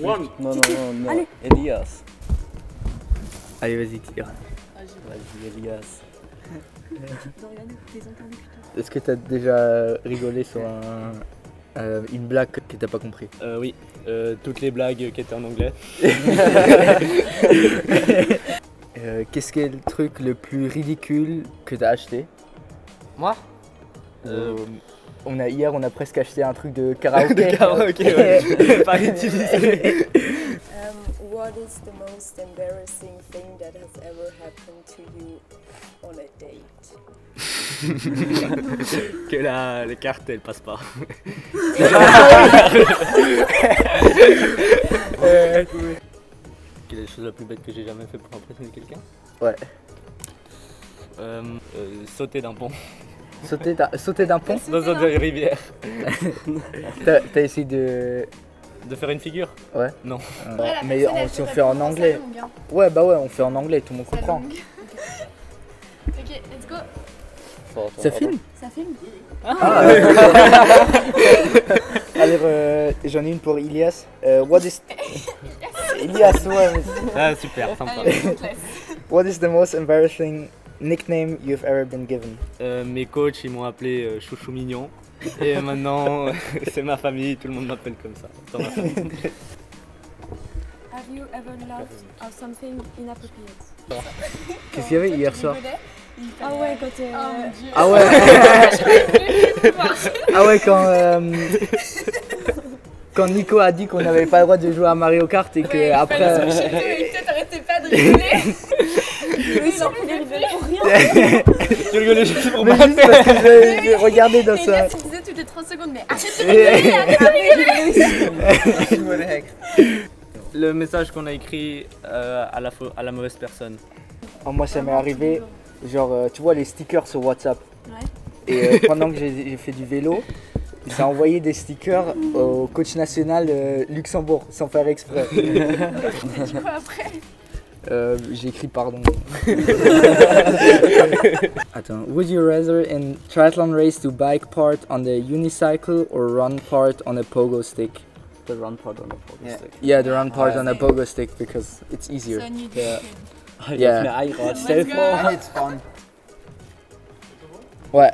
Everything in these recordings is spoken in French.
One. Non, non, non, non. Allez. Elias. Allez, vas-y, tire. Vas-y, Elias. Est-ce que t'as déjà rigolé sur un, euh, une blague que t'as pas compris? Euh, oui, euh, toutes les blagues qui étaient en anglais. Euh, Qu'est-ce qui est le truc le plus ridicule que t'as acheté? Moi? Euh, on a, Hier, on a presque acheté un truc de karaoké. De karaoké, ouais. Pas utilisé. Um, what is the most embarrassing thing that has ever happened to you on a date? que la, les cartes elles passent pas. Euh, Quelle est la chose la plus bête que j'ai jamais fait pour impressionner quelqu'un? Ouais. euh, euh, Sauter d'un pont. Sauter d'un sauter d'un pont Dans une rivière. T'as t'as essayé de. De faire une figure Ouais. Non. Euh, Ouais, mais on- si fait on fait en anglais. hein. Ouais, bah ouais, on fait en anglais, tout le monde comprend. ok, let's go. Ça filme Ça filme Ah. Alors, euh, j'en ai une pour Ilias. Euh, what is. Ilias, ouais. mais- Ah super, sympa. What is the most embarrassing nickname you've ever been given? Euh, mes coachs ils m'ont appelé euh, chouchou mignon. Et maintenant c'est ma famille, tout le monde m'appelle comme ça. dans ma famille. Have you ever loved or something inappropriate? Qu'est-ce qu'il y avait hier soir? Ah ouais, quand t'es... Oh mon dieu. Ah ouais Ah ouais, quand. euh, Quand Nico a dit qu'on n'avait pas le droit de jouer à Mario Kart et que Ouais, après. fallait se arrêtez pas de rigoler. Oui, sans plus rigoler pour rien. Tu rigolais juste pour Mais moi. juste parce que j'ai j'ai regardé dans Et ça. là, tu disais toutes les 30 secondes, mais arrête de rigoler, arrête de rigoler. Le message qu'on a écrit euh, à, la fau- à la mauvaise personne. Oh, moi, ça m'est arrivé, genre, euh, tu vois, les stickers sur WhatsApp. Ouais. Et euh, pendant que j'ai fait du vélo, j'ai envoyé des stickers au coach national euh, Luxembourg, sans faire exprès. Du coup, après? Euh, j'ai écrit pardon. Attends, would you rather in triathlon race do bike part on the unicycle or run part on a pogo stick? The run part on the Yeah, yeah the run part on a pogo stick because it's easier. So, Yeah. Yeah. It's fun. Ouais.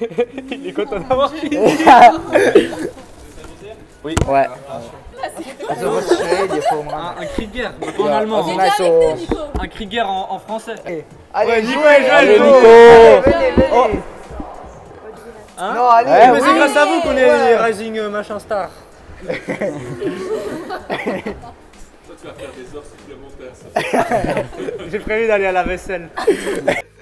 Il est content d'avoir fini. Ouais. Also was schnell hier vor Un, un Krieger, en Ja, allemand. also. Un Krieger en, en français. Allez, Nico, jouez, allez, Nico. Nico. Venez, venez. Hein Non, allez. Ouais, Mais c'est grâce à vous qu'on est Ouais. Rising euh, machin star. J'ai prévu d'aller à la vaisselle.